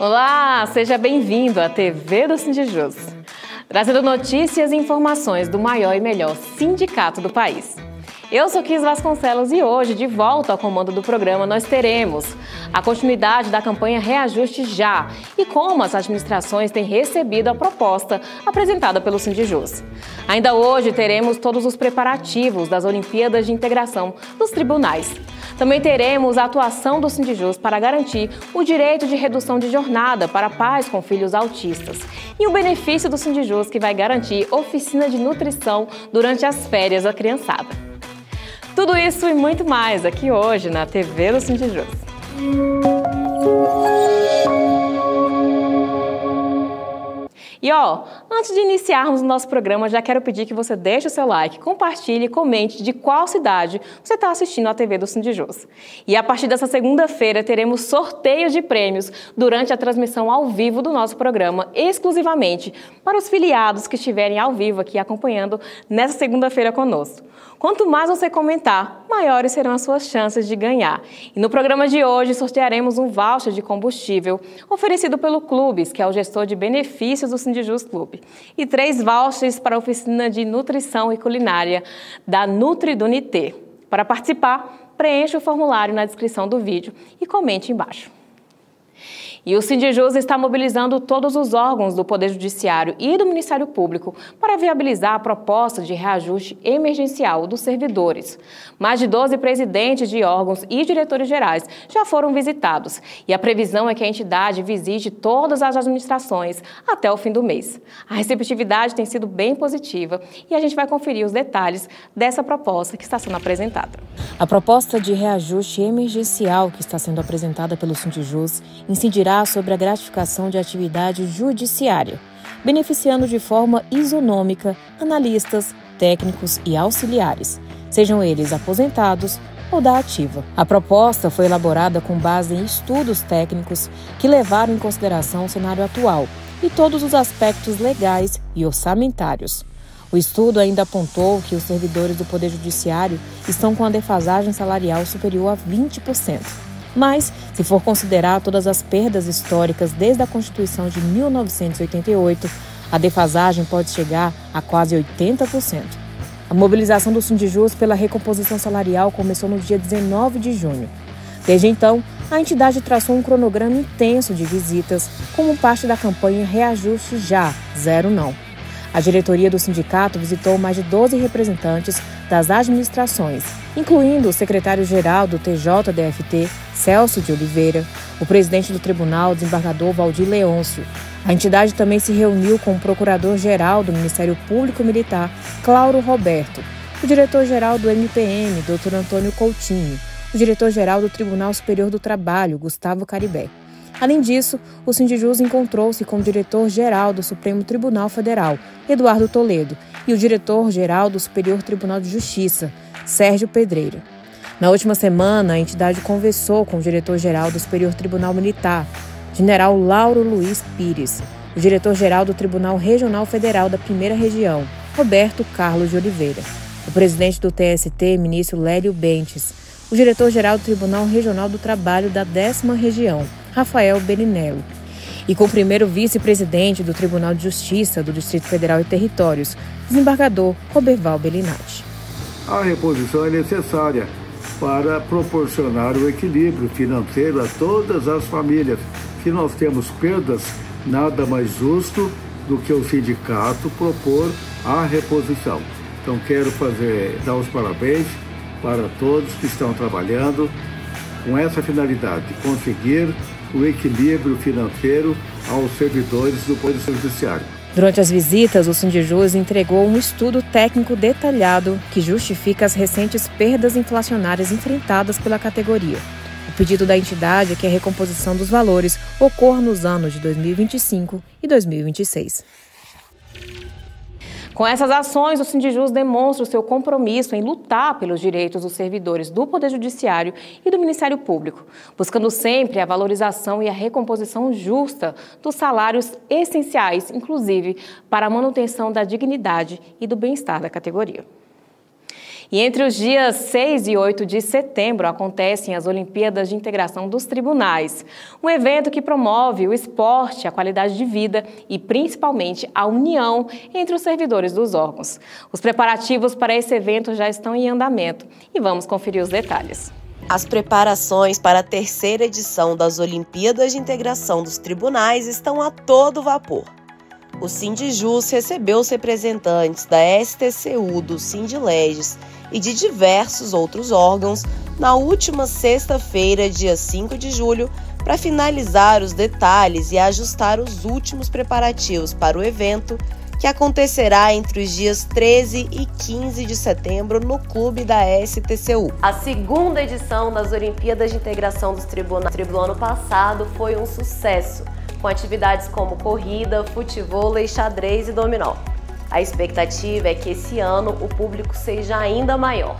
Olá, seja bem-vindo à TV do Sindijus, trazendo notícias e informações do maior e melhor sindicato do país. Eu sou Kis Vasconcelos e hoje, de volta ao comando do programa, nós teremos a continuidade da campanha Reajuste Já e como as administrações têm recebido a proposta apresentada pelo Sindijus. Ainda hoje teremos todos os preparativos das Olimpíadas de Integração dos Tribunais. Também teremos a atuação do Sindijus para garantir o direito de redução de jornada para pais com filhos autistas e o benefício do Sindijus que vai garantir oficina de nutrição durante as férias da criançada. Tudo isso e muito mais aqui hoje na TV do Sintijus. E ó, antes de iniciarmos o nosso programa, já quero pedir que você deixe o seu like, compartilhe comente de qual cidade você está assistindo a TV do Sindijus. E a partir dessa segunda-feira teremos sorteios de prêmios durante a transmissão ao vivo do nosso programa, exclusivamente para os filiados que estiverem ao vivo aqui acompanhando nessa segunda-feira conosco. Quanto mais você comentar, maiores serão as suas chances de ganhar. E no programa de hoje sortearemos um voucher de combustível oferecido pelo Clubes, que é o gestor de benefícios do Sindijus Clube, e três vouchers para a oficina de nutrição e culinária da Nutri do. Para participar, preencha o formulário na descrição do vídeo e comente embaixo. E o Sindijus está mobilizando todos os órgãos do Poder Judiciário e do Ministério Público para viabilizar a proposta de reajuste emergencial dos servidores. Mais de 12 presidentes de órgãos e diretores gerais já foram visitados e a previsão é que a entidade visite todas as administrações até o fim do mês. A receptividade tem sido bem positiva e a gente vai conferir os detalhes dessa proposta que está sendo apresentada. A proposta de reajuste emergencial que está sendo apresentada pelo Sindijus incidirá sobre a gratificação de atividade judiciária, beneficiando de forma isonômica analistas, técnicos e auxiliares, sejam eles aposentados ou da ativa. A proposta foi elaborada com base em estudos técnicos que levaram em consideração o cenário atual e todos os aspectos legais e orçamentários. O estudo ainda apontou que os servidores do Poder Judiciário estão com a defasagem salarial superior a 20%. Mas, se for considerar todas as perdas históricas desde a Constituição de 1988, a defasagem pode chegar a quase 80%. A mobilização do Sindijus pela recomposição salarial começou no dia 19 de junho. Desde então, a entidade traçou um cronograma intenso de visitas como parte da campanha Reajuste Já, Zero Não. A diretoria do sindicato visitou mais de 12 representantes das administrações, incluindo o secretário-geral do TJDFT, Celso de Oliveira, o presidente do tribunal, desembargador Valdir Leôncio. A entidade também se reuniu com o procurador-geral do Ministério Público Militar, Clauro Roberto, o diretor-geral do MPM, Dr. Antônio Coutinho, o diretor-geral do Tribunal Superior do Trabalho, Gustavo Caribé. Além disso, o Sindijus encontrou-se com o diretor-geral do Supremo Tribunal Federal, Eduardo Toledo, e o diretor-geral do Superior Tribunal de Justiça, Sérgio Pedreira. Na última semana, a entidade conversou com o diretor-geral do Superior Tribunal Militar, general Lauro Luiz Pires, o diretor-geral do Tribunal Regional Federal da Primeira Região, Roberto Carlos de Oliveira, o presidente do TST, ministro Lélio Bentes, o diretor-geral do Tribunal Regional do Trabalho da Décima Região, Rafael Belinello, e com o primeiro vice-presidente do Tribunal de Justiça do Distrito Federal e Territórios, desembargador Roberval Belinati. A reposição é necessária para proporcionar o equilíbrio financeiro a todas as famílias. Se nós temos perdas, nada mais justo do que o sindicato propor a reposição. Então quero fazer dar os parabéns para todos que estão trabalhando com essa finalidade, conseguir o equilíbrio financeiro aos servidores do Poder Judiciário. Durante as visitas, o Sindijus entregou um estudo técnico detalhado que justifica as recentes perdas inflacionárias enfrentadas pela categoria. O pedido da entidade é que a recomposição dos valores ocorra nos anos de 2025 e 2026. Com essas ações, o Sindijus demonstra o seu compromisso em lutar pelos direitos dos servidores do Poder Judiciário e do Ministério Público, buscando sempre a valorização e a recomposição justa dos salários essenciais, inclusive para a manutenção da dignidade e do bem-estar da categoria. E entre os dias 6 e 8 de setembro acontecem as Olimpíadas de Integração dos Tribunais, um evento que promove o esporte, a qualidade de vida e principalmente a união entre os servidores dos órgãos. Os preparativos para esse evento já estão em andamento e vamos conferir os detalhes. As preparações para a terceira edição das Olimpíadas de Integração dos Tribunais estão a todo vapor. O Sindijus recebeu os representantes da STCU, do Sindileges e de diversos outros órgãos na última sexta-feira, dia 5 de julho, para finalizar os detalhes e ajustar os últimos preparativos para o evento que acontecerá entre os dias 13 e 15 de setembro no clube da STCU. A segunda edição das Olimpíadas de Integração dos Tribunais do ano passado foi um sucesso, com atividades como corrida, futebol, xadrez e dominó. A expectativa é que esse ano o público seja ainda maior.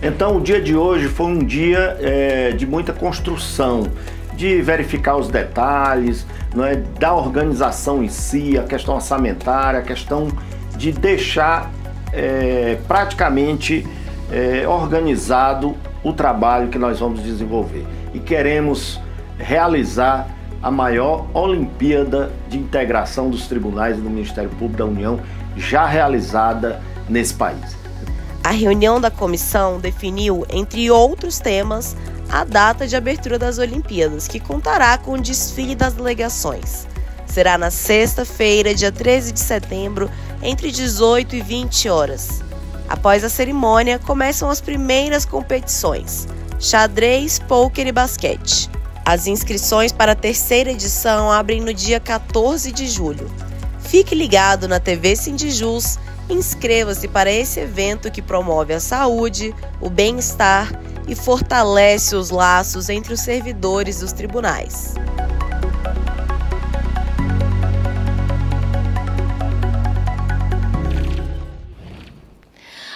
Então, o dia de hoje foi um dia é, de muita construção, de verificar os detalhes, não é, da organização em si, a questão orçamentária, a questão de deixar é, praticamente é, organizado o trabalho que nós vamos desenvolver. E queremos realizar a maior Olimpíada de Integração dos Tribunais do Ministério Público da União já realizada nesse país. A reunião da comissão definiu, entre outros temas, a data de abertura das Olimpíadas, que contará com o desfile das delegações. Será na sexta-feira, dia 13 de setembro, entre 18 e 20 horas. Após a cerimônia, começam as primeiras competições: xadrez, pôquer e basquete. As inscrições para a terceira edição abrem no dia 14 de julho. Fique ligado na TV Sindijus, inscreva-se para esse evento que promove a saúde, o bem-estar e fortalece os laços entre os servidores dos tribunais.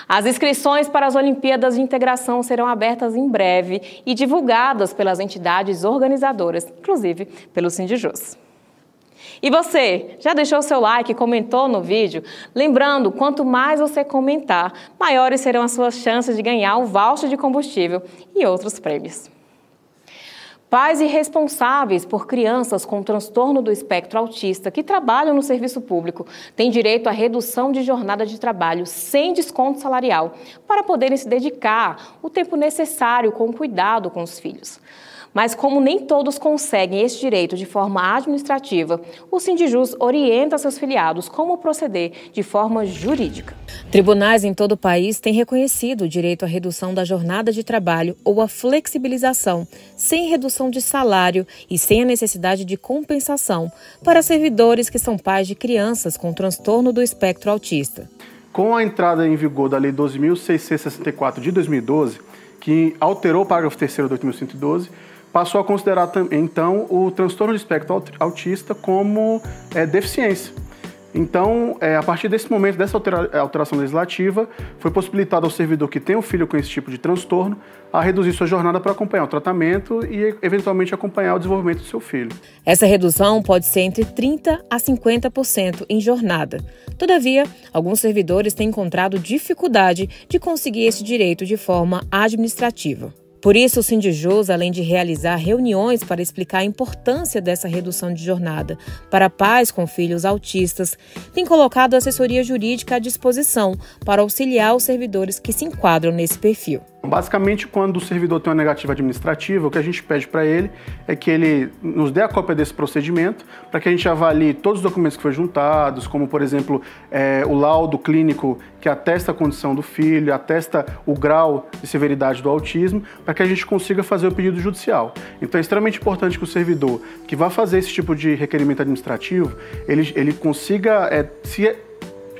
As inscrições para as Olimpíadas de Integração serão abertas em breve e divulgadas pelas entidades organizadoras, inclusive pelo Sindijus. E você, já deixou seu like, comentou no vídeo? Lembrando, quanto mais você comentar, maiores serão as suas chances de ganhar o voucher de combustível e outros prêmios. Pais responsáveis por crianças com transtorno do espectro autista que trabalham no serviço público têm direito à redução de jornada de trabalho sem desconto salarial para poderem se dedicar o tempo necessário com cuidado com os filhos. Mas como nem todos conseguem esse direito de forma administrativa, o Sindijus orienta seus filiados como proceder de forma jurídica. Tribunais em todo o país têm reconhecido o direito à redução da jornada de trabalho ou à flexibilização, sem redução de salário e sem a necessidade de compensação para servidores que são pais de crianças com transtorno do espectro autista. Com a entrada em vigor da Lei 12.664 de 2012, que alterou o parágrafo 3 do 8.112, passou a considerar então o transtorno de espectro autista como é, deficiência. Então, é, a partir desse momento, dessa alteração legislativa, foi possibilitado ao servidor que tem um filho com esse tipo de transtorno a reduzir sua jornada para acompanhar o tratamento e, eventualmente, acompanhar o desenvolvimento do seu filho. Essa redução pode ser entre 30% a 50% em jornada. Todavia, alguns servidores têm encontrado dificuldade de conseguir esse direito de forma administrativa. Por isso, o Sindijus, além de realizar reuniões para explicar a importância dessa redução de jornada para pais com filhos autistas, tem colocado assessoria jurídica à disposição para auxiliar os servidores que se enquadram nesse perfil. Basicamente, quando o servidor tem uma negativa administrativa, o que a gente pede para ele é que ele nos dê a cópia desse procedimento para que a gente avalie todos os documentos que foram juntados, como, por exemplo, é, o laudo clínico que atesta a condição do filho, atesta o grau de severidade do autismo, para que a gente consiga fazer o pedido judicial. Então, é extremamente importante que o servidor que vai fazer esse tipo de requerimento administrativo, ele, ele consiga é, se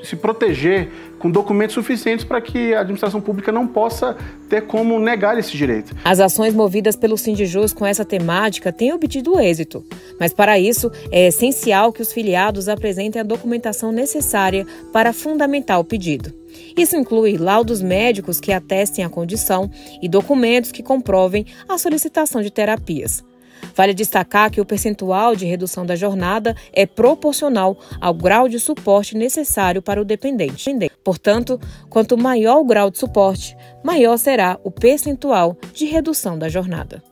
se proteger com documentos suficientes para que a administração pública não possa ter como negar esse direito. As ações movidas pelo Sindijus com essa temática têm obtido êxito, mas para isso é essencial que os filiados apresentem a documentação necessária para fundamentar o pedido. Isso inclui laudos médicos que atestem a condição e documentos que comprovem a solicitação de terapias. Vale destacar que o percentual de redução da jornada é proporcional ao grau de suporte necessário para o dependente. Portanto, quanto maior o grau de suporte, maior será o percentual de redução da jornada.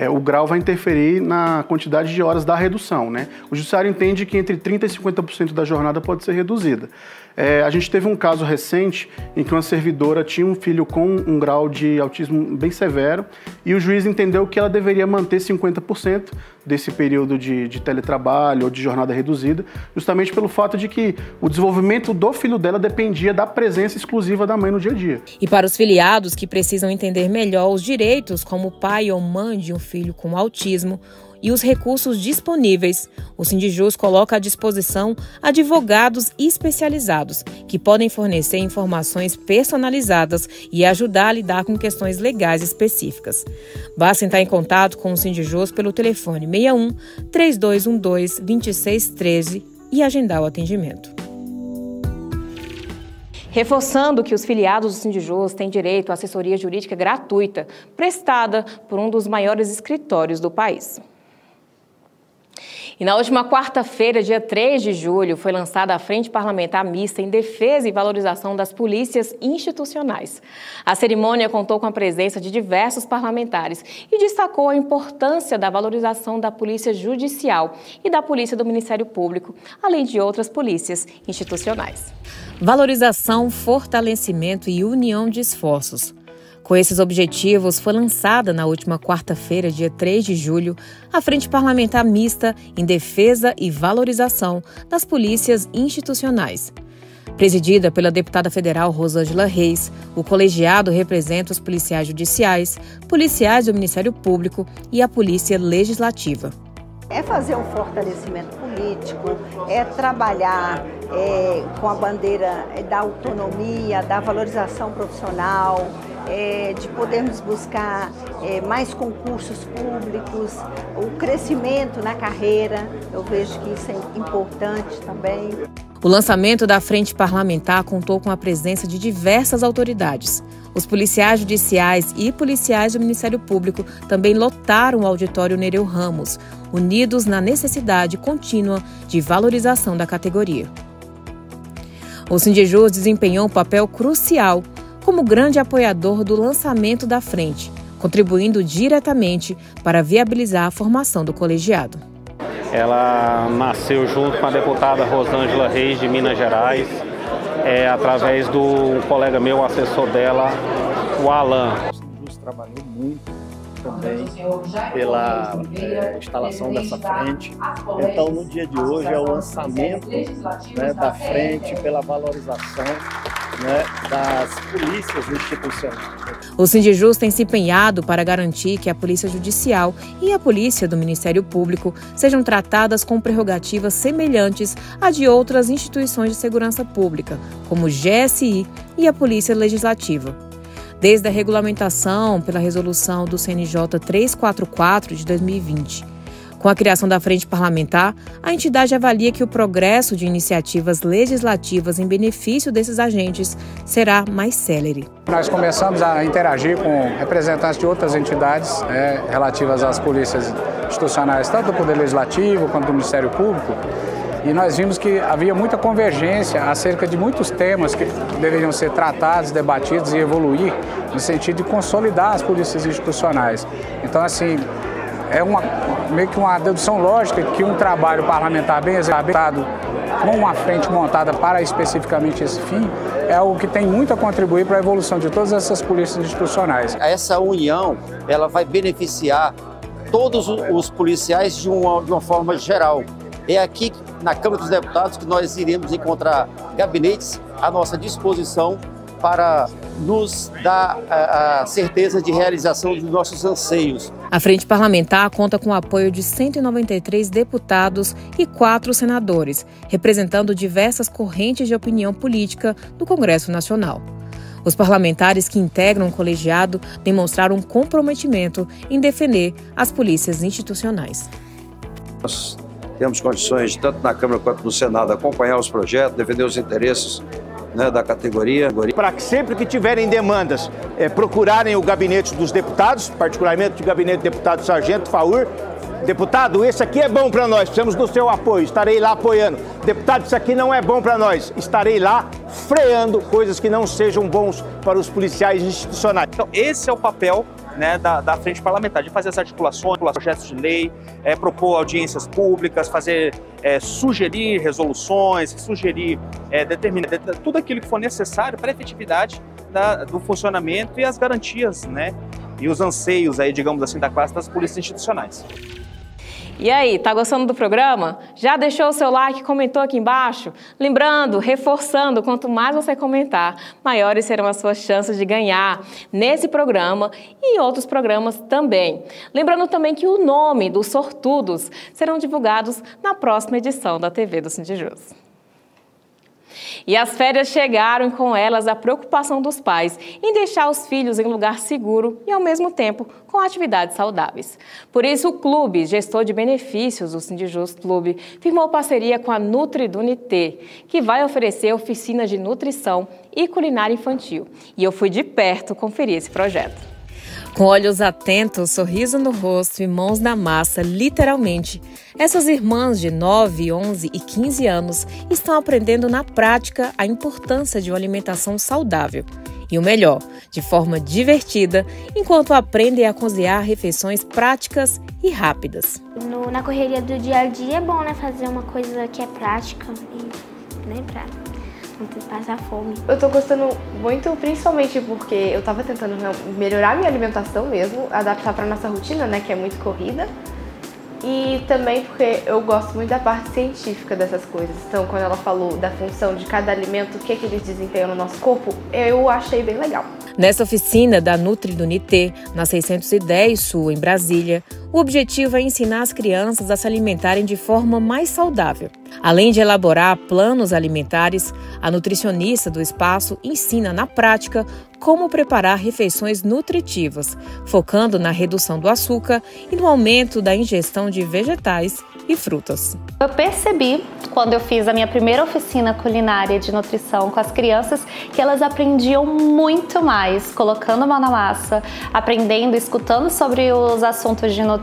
É, o grau vai interferir na quantidade de horas da redução. Né? O judiciário entende que entre 30% e 50% da jornada pode ser reduzida. É, a gente teve um caso recente em que uma servidora tinha um filho com um grau de autismo bem severo e o juiz entendeu que ela deveria manter 50% desse período de, de teletrabalho ou de jornada reduzida, justamente pelo fato de que o desenvolvimento do filho dela dependia da presença exclusiva da mãe no dia a dia. E para os filiados que precisam entender melhor os direitos como pai ou mãe de um filho com autismo, e os recursos disponíveis, o Sindijus coloca à disposição advogados especializados que podem fornecer informações personalizadas e ajudar a lidar com questões legais específicas. Basta entrar em contato com o Sindijus pelo telefone 61 3212 2613 e agendar o atendimento. Reforçando que os filiados do Sindijus têm direito à assessoria jurídica gratuita, prestada por um dos maiores escritórios do país. E na última quarta-feira, dia 3 de julho, foi lançada a Frente Parlamentar Mista em defesa e valorização das polícias institucionais. A cerimônia contou com a presença de diversos parlamentares e destacou a importância da valorização da Polícia Judicial e da Polícia do Ministério Público, além de outras polícias institucionais. Valorização, fortalecimento e união de esforços. Com esses objetivos, foi lançada na última quarta-feira, dia 3 de julho, a Frente Parlamentar Mista em Defesa e Valorização das Polícias Institucionais. Presidida pela deputada federal Rosângela Reis, o colegiado representa os policiais judiciais, policiais do Ministério Público e a Polícia Legislativa. É fazer um fortalecimento político, é trabalhar é, com a bandeira da autonomia, da valorização profissional, é, de podermos buscar é, mais concursos públicos, o crescimento na carreira, eu vejo que isso é importante também. O lançamento da Frente Parlamentar contou com a presença de diversas autoridades. Os policiais judiciais e policiais do Ministério Público também lotaram o auditório Nereu Ramos, unidos na necessidade contínua de valorização da categoria. O Sindijus desempenhou um papel crucial como grande apoiador do lançamento da frente, contribuindo diretamente para viabilizar a formação do colegiado. Ela nasceu junto com a deputada Rosângela Reis de Minas Gerais, é, através do colega meu, assessor dela, o Alan. O trabalhou muito também pela é, instalação dessa frente. Então, no dia de hoje é o lançamento né, da frente pela valorização né, das polícias institucionais. O Sindijus tem se empenhado para garantir que a Polícia Judicial e a Polícia do Ministério Público sejam tratadas com prerrogativas semelhantes à de outras instituições de segurança pública, como o GSI e a Polícia Legislativa. Desde a regulamentação pela resolução do CNJ 344 de 2020 com a criação da Frente Parlamentar, a entidade avalia que o progresso de iniciativas legislativas em benefício desses agentes será mais célere. Nós começamos a interagir com representantes de outras entidades né, relativas às polícias institucionais, tanto do Poder Legislativo quanto do Ministério Público, e nós vimos que havia muita convergência acerca de muitos temas que deveriam ser tratados, debatidos e evoluir no sentido de consolidar as polícias institucionais. Então, assim, é uma, meio que uma dedução lógica que um trabalho parlamentar bem executado, com uma frente montada para especificamente esse fim, é algo que tem muito a contribuir para a evolução de todas essas polícias institucionais. Essa união ela vai beneficiar todos os policiais de uma, de uma forma geral. É aqui na Câmara dos Deputados que nós iremos encontrar gabinetes à nossa disposição para nos dar a, a, certeza de realização dos nossos anseios. A Frente Parlamentar conta com o apoio de 193 deputados e quatro senadores, representando diversas correntes de opinião política do Congresso Nacional. Os parlamentares que integram o colegiado demonstraram um comprometimento em defender as polícias institucionais. Nós temos condições, tanto na Câmara quanto no Senado, acompanhar os projetos, defender os interesses né, da categoria. Para que sempre que tiverem demandas, é, procurarem o gabinete dos deputados, particularmente o gabinete do deputado Sargento Faur, Deputado, isso aqui é bom para nós, precisamos do seu apoio, estarei lá apoiando. Deputado, isso aqui não é bom para nós, estarei lá freando coisas que não sejam bons para os policiais institucionais. Então, esse é o papel né, da, da, frente parlamentar, de fazer as articulações, projetos de lei, é, propor audiências públicas, fazer, é, sugerir resoluções, sugerir, é, determinar tudo aquilo que for necessário para a efetividade da, do funcionamento e as garantias, né, e os anseios aí, digamos assim, da classe das polícias institucionais. E aí, tá gostando do programa? Já deixou o seu like, comentou aqui embaixo? Lembrando, reforçando, quanto mais você comentar, maiores serão as suas chances de ganhar nesse programa e em outros programas também. Lembrando também que o nome dos sortudos serão divulgados na próxima edição da TV do Sindijus. E as férias chegaram com elas a preocupação dos pais em deixar os filhos em lugar seguro e, ao mesmo tempo, com atividades saudáveis. Por isso, o clube, gestor de benefícios do Sindijus Clube, firmou parceria com a Nutri do Unité, que vai oferecer oficinas de nutrição e culinária infantil. E eu fui de perto conferir esse projeto. Com olhos atentos, sorriso no rosto e mãos na massa, literalmente, essas irmãs de 9, 11 e 15 anos estão aprendendo na prática a importância de uma alimentação saudável. E o melhor, de forma divertida, enquanto aprendem a cozinhar refeições práticas e rápidas. No, na correria do dia a dia é bom, né? Fazer uma coisa que é prática e né, pra não passar fome. Eu tô gostando muito, principalmente porque eu tava tentando melhorar minha alimentação mesmo, adaptar pra nossa rotina, né, que é muito corrida. E também porque eu gosto muito da parte científica dessas coisas. Então, quando ela falou da função de cada alimento, o que, é que eles desempenham no nosso corpo, eu achei bem legal. Nessa oficina da Nutri do Nité, na 610 Sul, em Brasília, o objetivo é ensinar as crianças a se alimentarem de forma mais saudável. Além de elaborar planos alimentares, a nutricionista do espaço ensina na prática como preparar refeições nutritivas, focando na redução do açúcar e no aumento da ingestão de vegetais e frutas. Eu percebi, quando eu fiz a minha primeira oficina culinária de nutrição com as crianças, que elas aprendiam muito mais colocando mão na massa, aprendendo, escutando sobre os assuntos de nutrição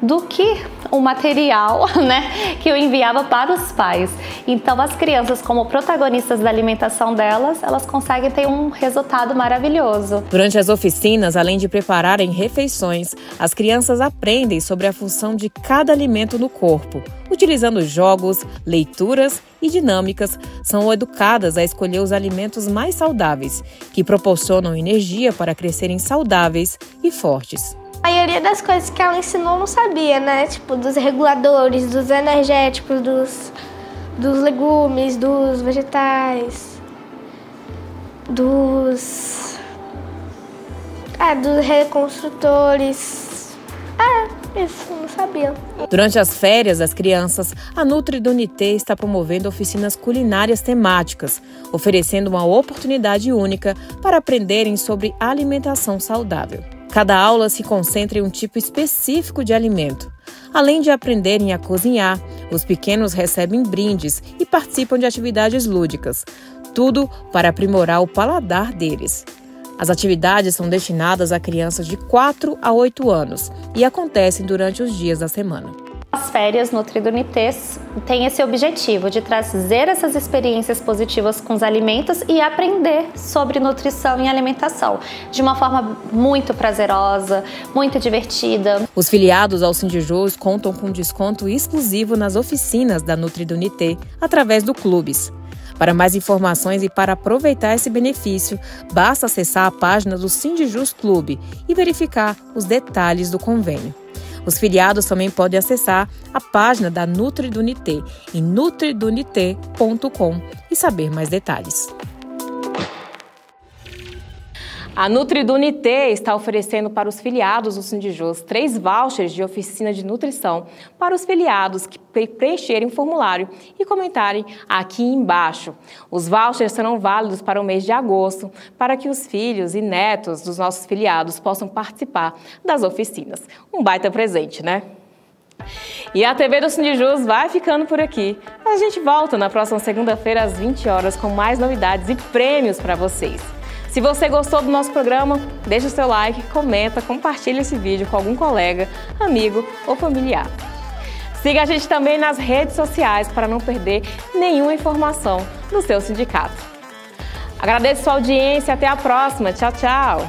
do que o material né, que eu enviava para os pais. Então, as crianças, como protagonistas da alimentação delas, elas conseguem ter um resultado maravilhoso. Durante as oficinas, além de prepararem refeições, as crianças aprendem sobre a função de cada alimento no corpo. Utilizando jogos, leituras e dinâmicas, são educadas a escolher os alimentos mais saudáveis, que proporcionam energia para crescerem saudáveis e fortes. A maioria das coisas que ela ensinou não sabia, né? Tipo, dos reguladores, dos energéticos, dos, dos legumes, dos vegetais, dos. É, dos reconstrutores. É, isso, não sabia. Durante as férias das crianças, a Nutri do Unité está promovendo oficinas culinárias temáticas, oferecendo uma oportunidade única para aprenderem sobre alimentação saudável. Cada aula se concentra em um tipo específico de alimento. Além de aprenderem a cozinhar, os pequenos recebem brindes e participam de atividades lúdicas, tudo para aprimorar o paladar deles. As atividades são destinadas a crianças de 4 a 8 anos e acontecem durante os dias da semana. As férias Nutridunites têm esse objetivo de trazer essas experiências positivas com os alimentos e aprender sobre nutrição e alimentação de uma forma muito prazerosa, muito divertida. Os filiados ao Sindijus contam com desconto exclusivo nas oficinas da Nutridunité através do Clubes. Para mais informações e para aproveitar esse benefício, basta acessar a página do Sindijus Clube e verificar os detalhes do convênio. Os filiados também podem acessar a página da Nutri do Nité em nutridunité.com e saber mais detalhes. A Nutridunité está oferecendo para os filiados do Sindijus três vouchers de oficina de nutrição para os filiados que preencherem o formulário e comentarem aqui embaixo. Os vouchers serão válidos para o mês de agosto, para que os filhos e netos dos nossos filiados possam participar das oficinas. Um baita presente, né? E a TV do Sindijus vai ficando por aqui. A gente volta na próxima segunda-feira às 20 horas com mais novidades e prêmios para vocês. Se você gostou do nosso programa, deixa o seu like, comenta, compartilha esse vídeo com algum colega, amigo ou familiar. Siga a gente também nas redes sociais para não perder nenhuma informação do seu sindicato. Agradeço sua audiência, até a próxima. Tchau, tchau.